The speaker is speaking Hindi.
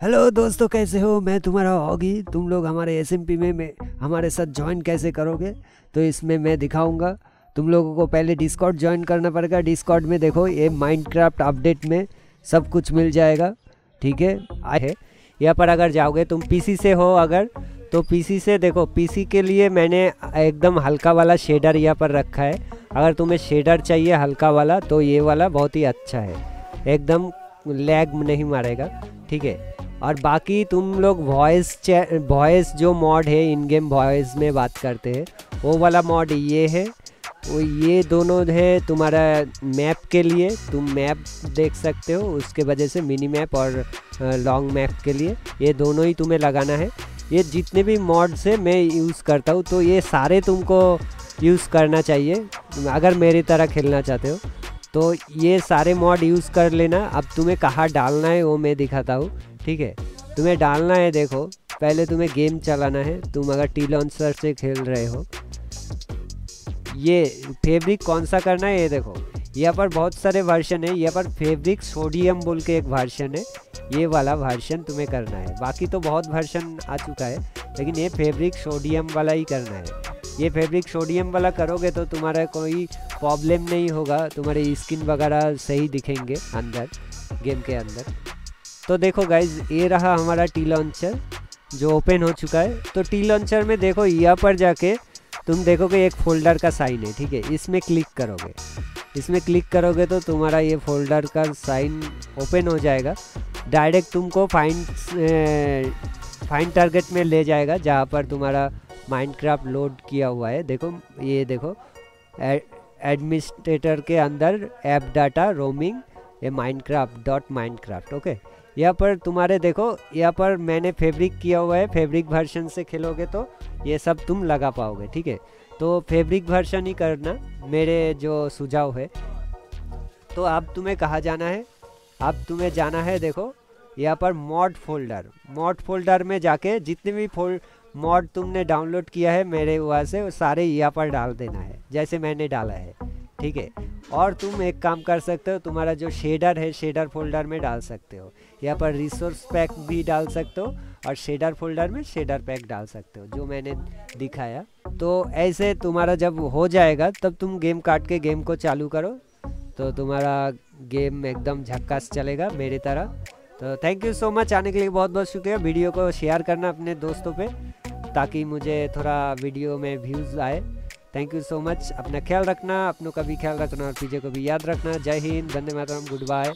हेलो दोस्तों कैसे हो? मैं तुम्हारा होगी तुम लोग हमारे एसएमपी में, में हमारे साथ ज्वाइन कैसे करोगे? तो इसमें मैं दिखाऊँगा। तुम लोगों को पहले डिस्कॉर्ड ज्वाइन करना पड़ेगा। डिस्कॉर्ड में देखो ये माइनक्राफ्ट अपडेट में सब कुछ मिल जाएगा। ठीक है? आए यहाँ पर अगर जाओगे तुम पीसी से हो अगर तो पीसी से देखो पीसी के लिए मैंने एकदम हल्का वाला शेडर यहाँ पर रखा है। अगर तुम्हें शेडर चाहिए हल्का वाला तो ये वाला बहुत ही अच्छा है। एकदम लैग नहीं मारेगा। ठीक है? और बाकी तुम लोग वॉइस वॉइस जो मॉड है इन गेम वॉइस में बात करते हैं, वो वाला मॉड ये है। वो ये दोनों है तुम्हारा मैप के लिए, तुम मैप देख सकते हो, उसके वजह से मिनी मैप और लॉन्ग मैप के लिए। ये दोनों ही तुम्हें लगाना है। ये जितने भी मॉड्स से मैं यूज़ करता हूँ तो ये सारे तुमको यूज़ करना चाहिए, अगर मेरी तरह खेलना चाहते हो। तो ये सारे मॉड यूज़ कर लेना। अब तुम्हें कहाँ डालना है, वो मैं दिखाता हूँ। ठीक है? तुम्हें डालना है, देखो। पहले तुम्हें गेम चलाना है। तुम अगर टी लॉन्सर से खेल रहे हो। ये फेब्रिक कौन सा करना है? ये देखो। यहाँ पर बहुत सारे वर्जन है। यहाँ पर फेब्रिक सोडियम बोल के एक वर्जन है। ये वाला वर्जन तुम्हें करना है। बाकी तो बहुत वर्जन आ चुका है। लेकिन ये फेब्रिक सोडियम वाला ही करना है। ये फेब्रिक सोडियम वाला करोगे तो तुम्हारा कोई प्रॉब्लम नहीं होगा। तुम्हारे स्किन वगैरह सही दिखेंगे अंदर गेम के अंदर। तो देखो गाइज़ ये रहा हमारा टी लॉन्चर जो ओपन हो चुका है। तो टी लॉन्चर में देखो, यहाँ पर जाके तुम देखोगे एक फोल्डर का साइन है, ठीक है? इसमें क्लिक करोगे। इसमें क्लिक करोगे तो तुम्हारा ये फोल्डर का साइन ओपन हो जाएगा। डायरेक्ट तुमको फाइन फाइन टारगेट में ले जाएगा, जहाँ पर तुम्हारा माइनक्राफ्ट लोड किया हुआ है। देखो, ये देखो एडमिनिस्ट्रेटर के अंदर ऐप डाटा रोमिंग ये माइनक्राफ्ट डॉट माइनक्राफ्ट ओके यहाँ पर तुम्हारे देखो, यहाँ पर मैंने फैब्रिक किया हुआ है फैब्रिक वर्जन से खेलोगे तो ये सब तुम लगा पाओगे, ठीक है? तो फैब्रिक वर्जन ही करना मेरे जो सुझाव है। तो अब तुम्हें कहाँ जाना है? अब तुम्हें जाना है, देखो, यहाँ पर मॉड फोल्डर मॉड फोल्डर में जाके जितने भी फोल्ड मॉड तुमने डाउनलोड किया है मेरे वहाँ से सारे यहाँ पर डाल देना है, जैसे मैंने डाला है, ठीक है? और तुम एक काम कर सकते हो, तुम्हारा जो शेडर है, शेडर फोल्डर में डाल सकते हो। यहाँ पर रिसोर्स पैक भी डाल सकते हो और शेडर फोल्डर में शेडर पैक डाल सकते हो, जो मैंने दिखाया। तो ऐसे तुम्हारा जब हो जाएगा, तब तुम गेम काट के गेम को चालू करो। तो तुम्हारा गेम एकदम झक्कास चलेगा मेरी तरह। तो थैंक यू सो मच आने के लिए बहुत बहुत शुक्रिया। वीडियो को शेयर करना अपने दोस्तों पे, ताकि मुझे थोड़ा वीडियो में व्यूज़ आए। थैंक यू सो मच अपना ख्याल रखना, अपनों का भी ख्याल रखना और चीज़ों को भी याद रखना। जय हिंद, वंदे मातरम, गुड बाय।